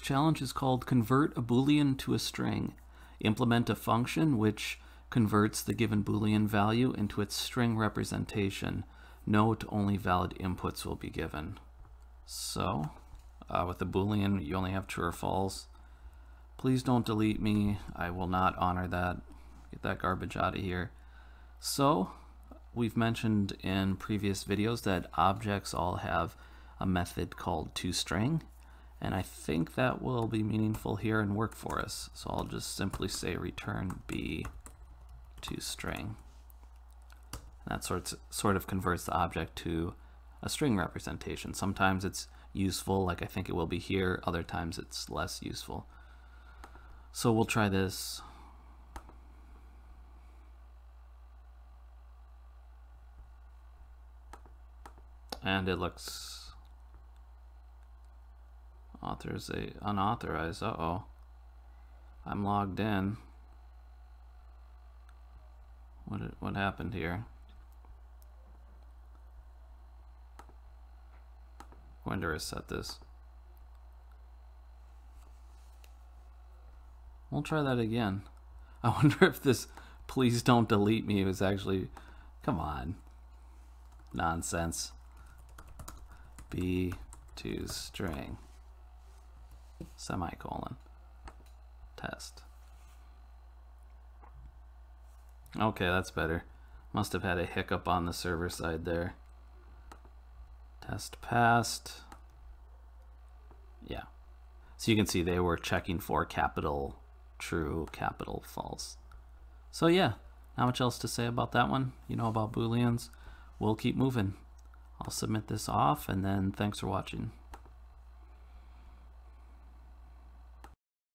challenge is called Convert a Boolean to a String. Implement a function which converts the given Boolean value into its string representation. Note only valid inputs will be given. So, uh, with the Boolean, you only have true or false. Please don't delete me. I will not honor that. Get that garbage out of here. So, we've mentioned in previous videos that objects all have a method called toString, and I think that will be meaningful here and work for us. So I'll just simply say return b toString. That sort sort of converts the object to a string representation. Sometimes it's useful, like I think it will be here. Other times it's less useful. So we'll try this. And it looks authors a unauthorized. Uh oh. I'm logged in. What what happened here? When to set this? We'll try that again. I wonder if this please don't delete me was actually come on. Nonsense. B to string semicolon test. Okay, that's better. Must have had a hiccup on the server side there. Test passed. Yeah. So you can see they were checking for capital true, capital false. So yeah, not much else to say about that one. You know about booleans. We'll keep moving. I'll submit this off and then thanks for watching.